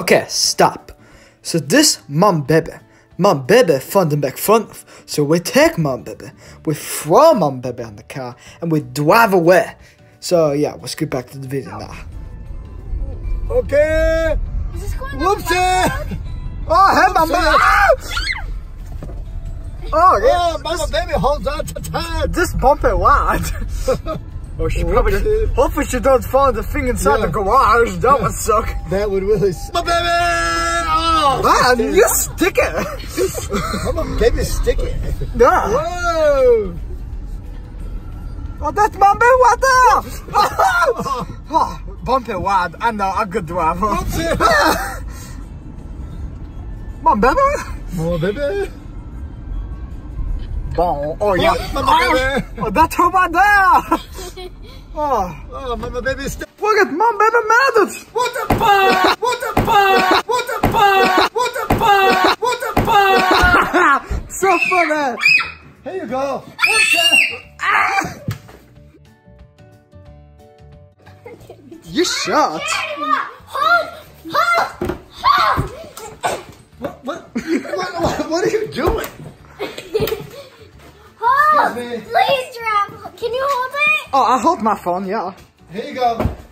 Okay, stop. So this Mom Baby, Mom Baby found him back front of. So we take Mom Baby, we throw Mom Baby on the car, and we drive away. So yeah, let's get back to the video now. Okay. Is this going Whoopsie. Oh, hey, Mom Baby! Ah! Oh, yeah. Oh, mama baby holds on to tight. This bump it wide. Oh, she probably. Whoopsie. Hopefully, she don't find the thing inside Yeah. the garage. That would suck. That would really. s- Mama baby. Oh. Man, you stick it. Mama baby, stick it. yeah. Whoa. Oh, that's my big water. oh, bump it wide. I know, I'm good driver. Mom, baby. Mama baby. Bon. Oh, yeah. Oh. Oh, that's right there. Oh, Oh, mama baby, stick. look at mom, baby, mad What the fuck? What the fuck? What the fuck? What the fuck? What the fuck? So funny. Here you go. Whoopsie. You shot. Hold! Hold! Hold! What, what, what, what are you doing? Hold! me. Please, Giraffe. Can you hold it? Oh, I hold my phone, yeah. Here you go. No! What, what?